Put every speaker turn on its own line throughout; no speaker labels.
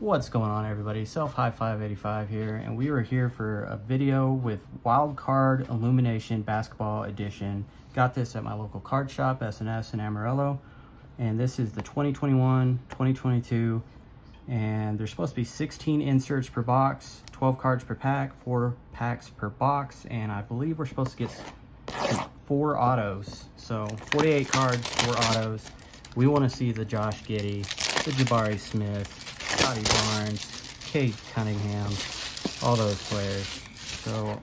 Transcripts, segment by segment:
What's going on everybody? Self High 585 here and we are here for a video with Wild Card Alumination Basketball Edition. Got this at my local card shop, SNS in Amarillo. And this is the 2021-2022 and there's supposed to be 16 inserts per box, 12 cards per pack, 4 packs per box, and I believe we're supposed to get four autos. So 48 cards, four autos. We want to see the Josh Giddey, the Jabari Smith, Scottie Barnes, Cade Cunningham, all those players. So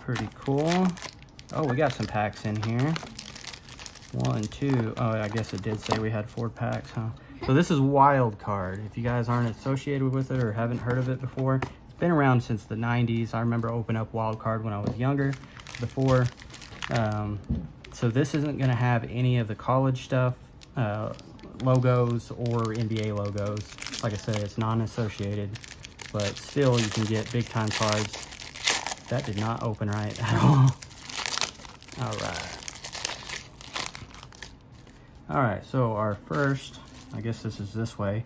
pretty cool. Oh, we got some packs in here. One, two. Oh, I guess it did say we had four packs, huh? So this is Wild Card. If you guys aren't associated with it or haven't heard of it before, it's been around since the 90s. I remember opening up Wild Card when I was younger before. Um, so this isn't going to have any of the college stuff, uh, logos or NBA logos. Like I said, it's non-associated, but still you can get big time cards. That did not open right at all. All right. All right, so our first, I guess this is this way.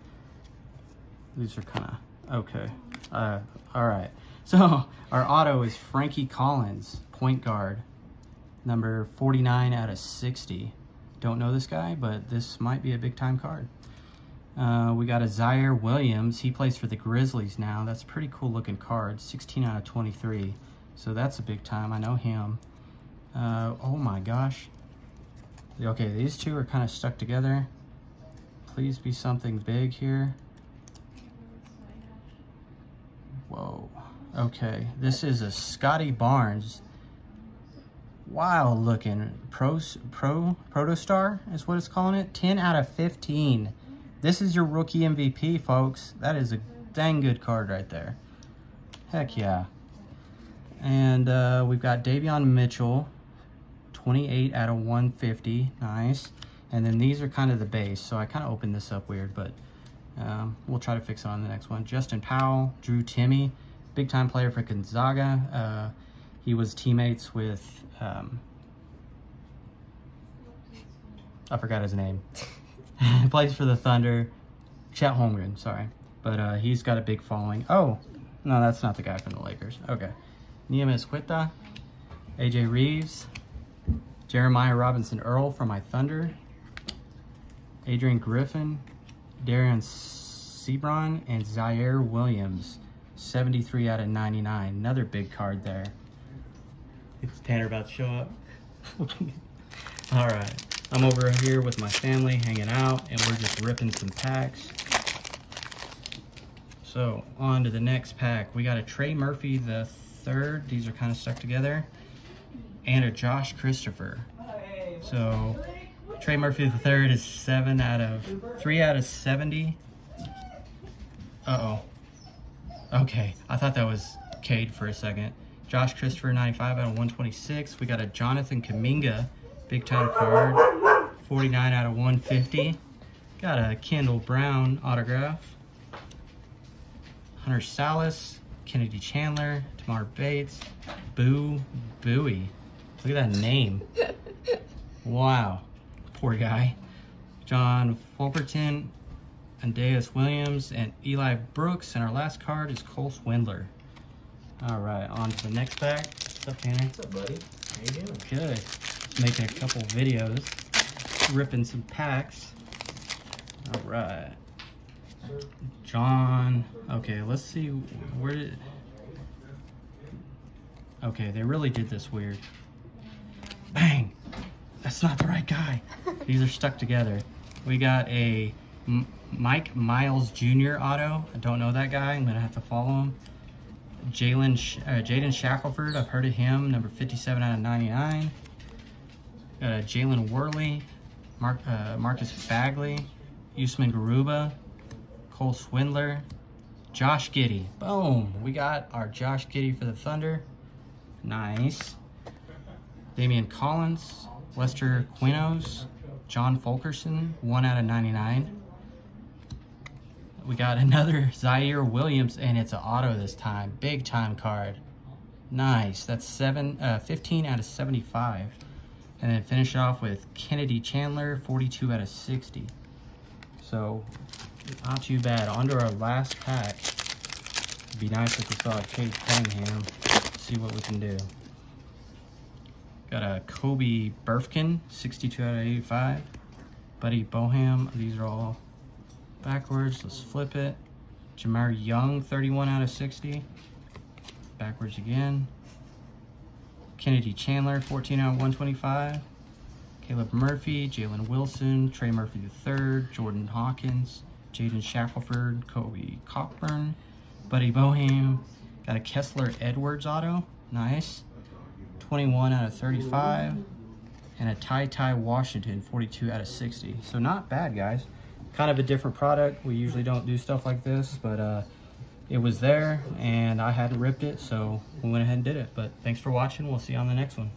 These are kind of, okay. Uh, all right, so our auto is Frankie Collins, point guard, number 49 out of 60. Don't know this guy, but this might be a big time card. Uh, we got a Ziaire Williams. He plays for the Grizzlies now. That's a pretty cool looking card. 16 out of 23. So that's a big time. I know him. Uh, oh my gosh. Okay, these two are kind of stuck together. Please be something big here. Whoa. Okay, this is a Scottie Barnes. Wild looking pro pro protostar is what it's calling it. 10 out of 15. This is your rookie MVP, folks. That is a dang good card right there. Heck yeah. And uh, we've got Davion Mitchell, 28 out of 150. Nice. And then these are kind of the base. So I kind of opened this up weird, but um, we'll try to fix it on the next one. Justin Powell, Drew Timme big time player for Gonzaga. Uh, he was teammates with, um, I forgot his name. he plays for the Thunder. Chet Holmgren, sorry. But uh, he's got a big following. Oh, no, that's not the guy from the Lakers. Okay. Queta, AJ Reeves, Jeremiah Robinson Earl from my Thunder, Adrian Griffin, Dereon Seabron, and Ziaire Williams. 73 out of 99. Another big card there. Is Tanner about to show up? All right. I'm over here with my family hanging out and we're just ripping some packs. So on to the next pack. We got a Trey Murphy the third. These are kind of stuck together. And a Josh Christopher. So Trey Murphy the third is seven out of three out of 70. Uh-oh. Okay, I thought that was Cade for a second. Josh Christopher, 95 out of 126. We got a Jonathan Kuminga, big time card, 49 out of 150. Got a Kendall Brown autograph. Hunter Sallis, Kennedy Chandler, Tamar Bates, Boo Buie. Look at that name. Wow, poor guy. John Fulkerson, Andaeus Williams, and Eli Brooks. And our last card is Cole Swider. All right, on to the next pack. What's up, Tanner?
What's up, buddy? How you doing?
Good. Making a couple videos, ripping some packs. All right. John. Okay, let's see. Where did... Okay, they really did this weird. Bang! That's not the right guy. These are stuck together. We got a M Mike Miles Jr. auto. I don't know that guy. I'm going to have to follow him. Jalen uh, Jaden Shackelford. I've heard of him. Number 57 out of 99. Uh, Jalen Worley. Mark, uh, Marcus Bagley. Usman Garuba. Cole Swider. Josh Giddey. Boom. We got our Josh Giddey for the Thunder. Nice. Damian Collins. Lester Quinones. John Fulkerson. 1 out of 99 we got another Ziaire Williams, and it's an auto this time. Big time card. Nice. That's seven, uh, 15 out of 75. And then finish off with Kennedy Chandler, 42 out of 60. So Not too bad. On to our last pack. It'd be nice if we saw a Cade Cunningham. See what we can do. Got a Kobe Bufkin, 62 out of 85. Buddy Boeheim, these are all backwards. Let's flip it. Jamar Young, 31 out of 60. Backwards again. Kennedy Chandler, 14 out of 125. Caleb Murphy, Jalen Wilson, Trey Murphy III, Jordan Hawkins, Jaden Shackelford, Kobe Cockburn, Buddy Boeheim. Got a Kessler Edwards auto. Nice. 21 out of 35. And a Ty Ty Washington, 42 out of 60. So not bad, guys. Kind of a different product. We usually don't do stuff like this, but uh, it was there and I hadn't ripped it, so we went ahead and did it. But thanks for watching. We'll see you on the next one.